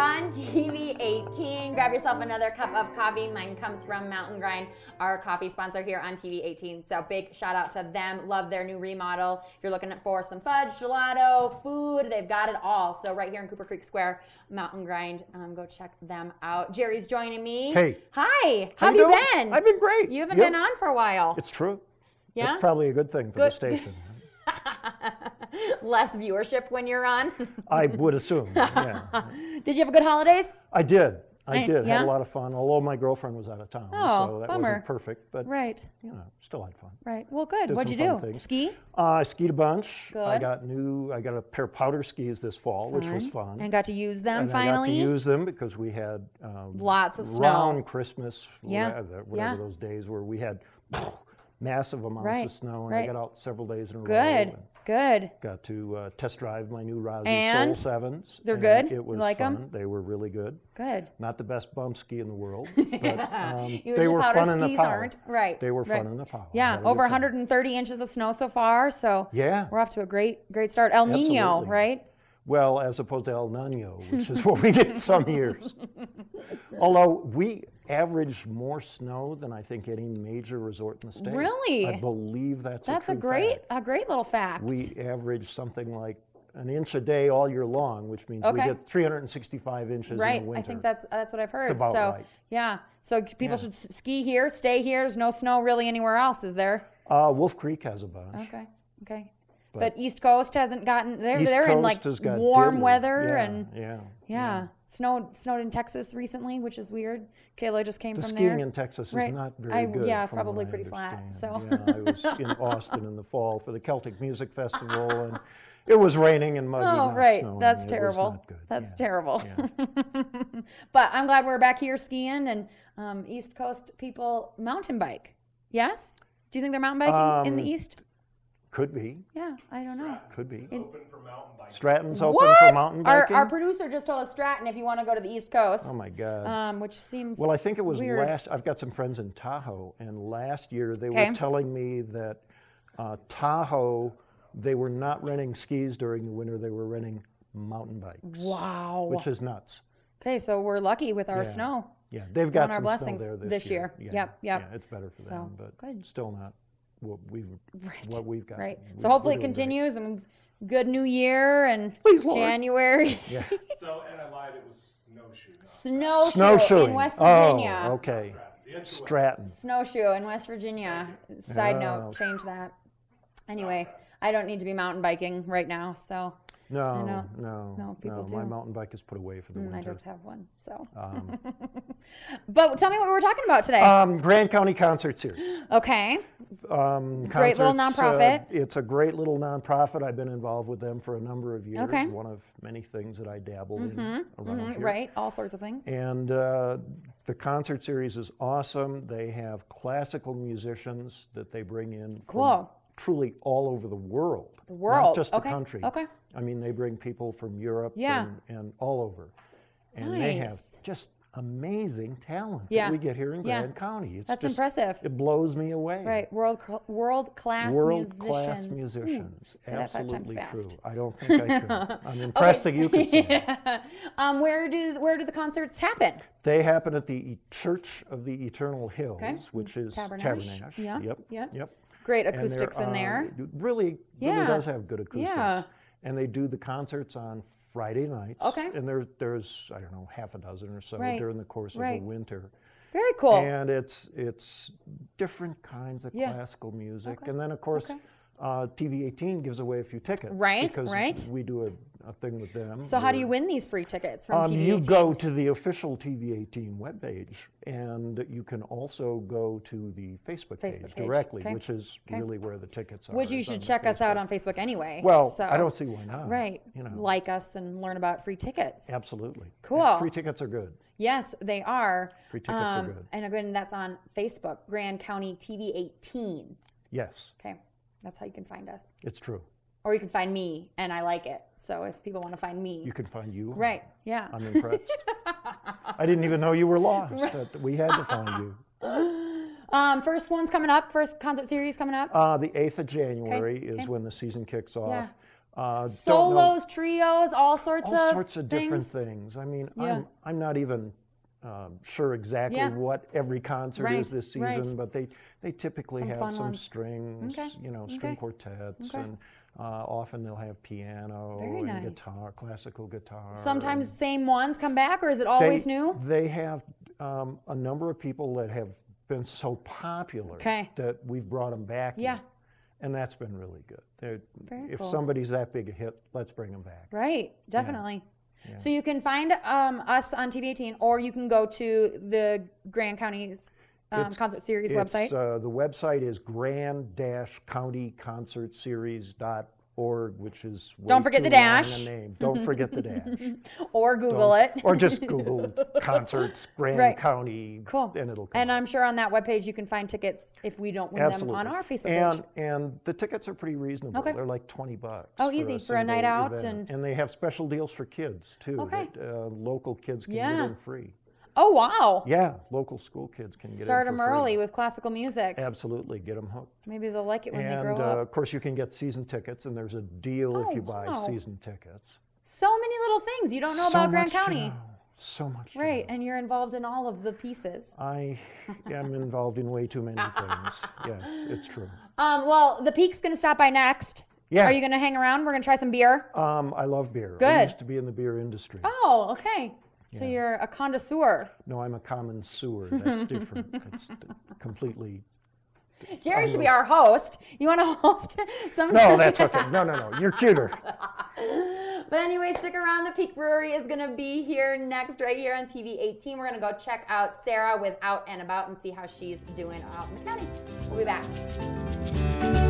on TV 18. Grab yourself another cup of coffee. Mine comes from Mountain Grind, our coffee sponsor here on TV 18. So big shout out to them. Love their new remodel. If you're looking for some fudge, gelato, food, they've got it all. So right here in Cooper Creek Square, Mountain Grind. Um, go check them out. Jerry's joining me. Hey. Hi. How How have you doing? been? I've been great. You haven't Yep. been on for a while. It's true. Yeah? That's probably a good thing for Good. the station. Less viewership when you're on. I would assume. Yeah. Did you have a good holidays? I did. I I- did. yeah? Had a lot of fun. Although my girlfriend was out of town, Oh, so that bummer. wasn't perfect. But Right. you know, still had fun. Right. Well, good. Did What'd you do? things. Ski? Uh, I skied a bunch. Good. I got new. I got a pair of powder skis this fall, which was fun. And got to use them And I got to use them because we had um, Lots of snow. round Christmas, Yeah, whatever, whatever yeah. those days were. We had massive amounts Right, of snow, and right. I got out several days in a row. Good. Good. Got to uh, test drive my new Rossi And? Soul Sevens. They're good? It You was like 'em? fun. They were really good. Good. Not the best bump ski in the world, but um, they were fun in the skis power. aren't. Right. They were right. fun in the power. Yeah, over good time. 130 inches of snow so far, so Yeah. we're off to a great, great start. El Nino, Absolutely. right? Well, as opposed to El Nino, which is what we get some years. Although we average more snow than I think any major resort in the state. Really? I believe that's That's a a great, fact. a great little fact. We average something like an inch a day all year long, which means we get 365 inches right. in the winter. I think that's that's what I've heard. about so right. yeah. So people should ski here, stay here. There's no snow really anywhere else, is there? uh, Wolf Creek has a bunch. Okay. Okay. But, East Coast hasn't gotten. They're East they're in like warm weather Yeah, and yeah. yeah. Snowed snowed in Texas recently, which is weird. Kayla just came The from skiing there. in Texas is Right. not very I- good. yeah, probably pretty flat, so. yeah, I was in Austin in the fall for the Celtic Music Festival, and it was raining and muggy. Oh, right. snowing. That's It terrible. That's Yeah. terrible. Yeah. but I'm glad we're back here skiing and um, East Coast people mountain bike. Yes? Do you think they're mountain biking in the Um, East? Could be. Yeah, I don't know. Could be. open for mountain biking. Stratton's open what? for mountain our, biking. our producer just told us Stratton if you want to go to the East Coast, oh my God. um, which seems well, I think it was weird. last. I've got some friends in Tahoe, and last year they Okay. were telling me that uh, Tahoe, they were not renting skis during the winter. They were renting mountain bikes. Wow. Which is nuts. Okay, so we're lucky with our Yeah. snow. Yeah, they've on got our some blessings snow there this, this year. Yeah, Yep, yep. Yeah, it's better for So, them, but good. still not what we've what we've got. Right. We- So hopefully it doing great. continues and good new year and Please, January. Yeah. So, and I lied, it was snowshoe. not Snowshoe Snowshoeing. in West Virginia. Oh, okay. The. Stratton. Snowshoe in West Virginia. Side Oh. note, change that. Anyway, I don't need to be mountain biking right now, so No, no, No, people My do. mountain bike is put away for the mm, I don't have one. So, Um, but tell me what we were talking about today. um, Grand County Concert Series. okay. Um, Great little concerts, uh, nonprofit. it's a great little nonprofit. I've been involved with them for a number of years. Okay. One of many things that I dabble in around Mhm, here. Right. All sorts of things. And uh, the concert series is awesome. They have classical musicians that they bring in from Cool. Truly all over the world. The world. Not just okay. the country. Okay. I mean, they bring people from Europe Yeah. and, and all over. And they have just amazing talent Yeah. that we get here in Yeah. Grand County. It's That's just, impressive. It blows me away. Right. World world class World class musicians. Ooh, musicians. say that five times Absolutely true. fast. I don't think I could. I'm impressed that you could say it. um, where do where do the concerts happen? They happen at the Church of the Eternal Hills, Okay. which is Tabernash. Tabernash. Yeah, Yep. yeah. Yep. Great acoustics in there. are- Really, Yeah. really does have good acoustics. Yeah. And they do the concerts on Friday nights. Okay. And there, there's, I don't know, half a dozen or so Right. during the course of Right. the winter. Very cool. And it's it's different kinds of Yeah. classical music. Okay. And then, of course, Okay. uh, TV18 gives away a few tickets. Right, Because right. we do a, a thing with them. so how do you win these free tickets from um, TV18? you go to the official TV18 webpage, and you can also go to the Facebook, Facebook page page, directly, okay, which is okay. really where the tickets are. Which you should check us out on Facebook anyway. Well, so, I don't see why not. Right. You know, Like us and learn about free tickets. absolutely. Cool. free tickets are good. Yes, they are. Free tickets are Um, good. And again, that's on Facebook, Grand County TV 18. Yes, Okay, that's how you can find us. it's true. Or you can find me, and I like it. So if people want to find me, You can find you. right? Yeah. I'm impressed. I didn't even know you were lost. that We had to find you. Um, first one's coming up. First concert series coming up. Uh, the 8th of January is okay. when the season kicks off. Uh, Solos, trios, all sorts all of sorts of different things. things. I mean, Yeah. I'm I'm not even um, sure exactly Yeah. what every concert Right, is this right. season, but they they typically Some have some ones. strings, Okay, you know, string okay, quartets, okay. and uh, often they'll have piano Very and nice. guitar, classical guitar. Sometimes same ones come back, or is it they, always new? They have um, a number of people that have been so popular Okay. that we've brought them back. Yeah. And that's been really good. They're- if cool. somebody's that big a hit, let's bring them back. Right, definitely. So you can find um, us on TV18, or you can go to the Grand County's um, concert series It's, website. Uh, the website is grand-countyconcertseries.org, which is Don't forget the a dash. name. Don't forget the dash. or Google Don't- it. or just Google concerts Grand Right. County, Cool. and it'll come And. I'm sure on that webpage you can find tickets if we don't win Absolutely. them on our Facebook page. and, and the tickets are pretty reasonable. Okay. They're like 20 bucks. Oh, easy, for a night out event. and- they have special deals for kids too. Okay. That, uh, local kids can Yeah. get in free. Oh, wow. Yeah, local school kids can get Start them early free. with classical music. Absolutely, get them hooked. Maybe they'll like it when they And grow uh, up. of course, you can get season tickets, and there's a deal Oh, if you buy wow. season tickets. So many little things you don't know So about Grand County. So much. Right, know. and you're involved in all of the pieces. I am involved in way too many things. Yes, it's true. Um, well, the Peak's going to stop by next. Yeah. Are you going to hang around? We're going to try some beer. Um, I love beer. I Good. used to be in the beer industry. Oh, okay. So you're a connoisseur. No, I'm a common sewer. That's different. It's completely. Jerry should be our host. You want to host some? No, that's okay. No, no, no. You're cuter. But anyway, stick around. The Peak Brewery is going to be here next, right here on TV 18. We're going to go check out Sarah with Out and About and see how she's doing out in the county. We'll be back.